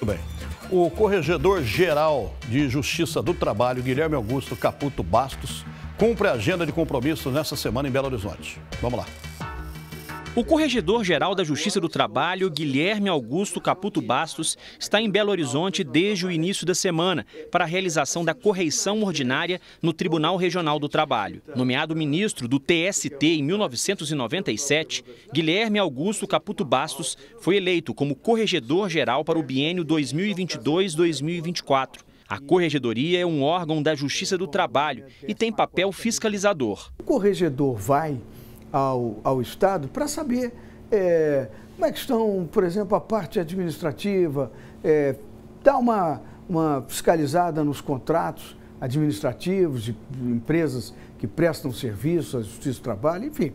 Muito bem. O corregedor-geral de Justiça do Trabalho, Guilherme Augusto Caputo Bastos, cumpre a agenda de compromissos nessa semana em Belo Horizonte. Vamos lá. O Corregedor-Geral da Justiça do Trabalho, Guilherme Augusto Caputo Bastos, está em Belo Horizonte desde o início da semana para a realização da correição ordinária no Tribunal Regional do Trabalho. Nomeado ministro do TST em 1997, Guilherme Augusto Caputo Bastos foi eleito como Corregedor-Geral para o biênio 2022-2024. A Corregedoria é um órgão da Justiça do Trabalho e tem papel fiscalizador. O corregedor vai ao, ao Estado para saber é, como é que estão, por exemplo, a parte administrativa, é, dar uma, uma fiscalizada nos contratos administrativos de empresas que prestam serviço à Justiça do Trabalho, enfim.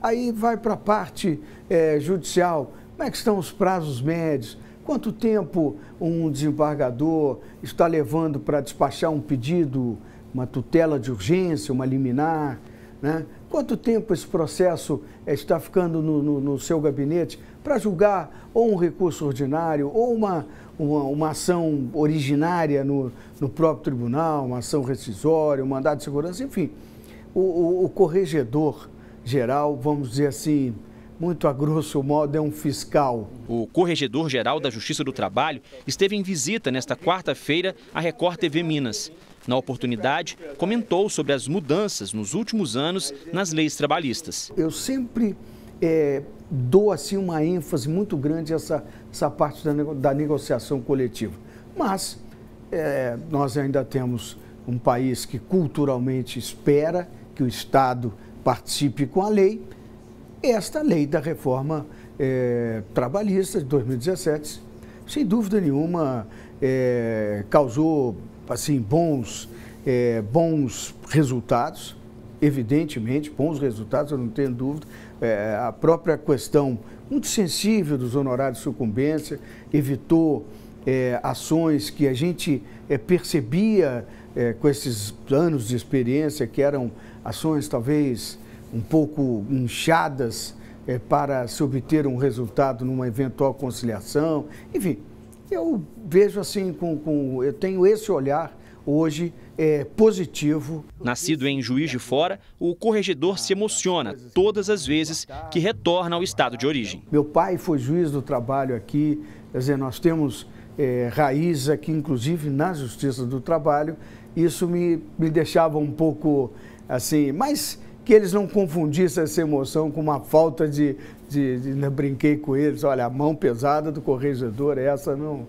Aí vai para a parte é, judicial, como é que estão os prazos médios, quanto tempo um desembargador está levando para despachar um pedido, uma tutela de urgência, uma liminar, né? Quanto tempo esse processo está ficando no, no, no seu gabinete para julgar ou um recurso ordinário ou uma, uma, uma ação originária no, no, próprio tribunal, uma ação rescisória, um mandado de segurança, enfim. O, o, o corregedor geral, vamos dizer assim, muito a grosso modo, é um fiscal. O corregedor-geral da Justiça do Trabalho esteve em visita nesta quarta-feira à Record TV Minas. Na oportunidade, comentou sobre as mudanças nos últimos anos nas leis trabalhistas. Eu sempre é, dou assim uma ênfase muito grande a essa, essa parte da, da negociação coletiva. Mas é, nós ainda temos um país que culturalmente espera que o Estado participe com a lei. Esta lei da reforma é, trabalhista de 2017, sem dúvida nenhuma, é, causou assim, bons, é, bons resultados, evidentemente, bons resultados, eu não tenho dúvida. A própria questão muito sensível dos honorários de sucumbência evitou ações que a gente percebia com esses anos de experiência, que eram ações talvez um pouco inchadas é, para se obter um resultado numa eventual conciliação. Enfim, eu vejo assim, com, com, eu tenho esse olhar hoje é, positivo. Nascido em Juiz de Fora, o corregedor se emociona todas as vezes que retorna ao estado de origem. Meu pai foi juiz do trabalho aqui, quer dizer, nós temos é, raiz aqui, inclusive na Justiça do Trabalho. Isso me, me deixava um pouco assim, mas que eles não confundissem essa emoção com uma falta de, de, de né, brinquei com eles, olha, a mão pesada do corregedor, essa não,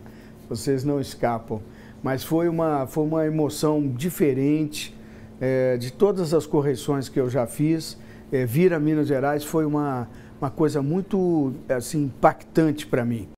vocês não escapam. Mas foi uma, foi uma emoção diferente é, de todas as correções que eu já fiz. É, vir a Minas Gerais foi uma, uma coisa muito assim, impactante para mim.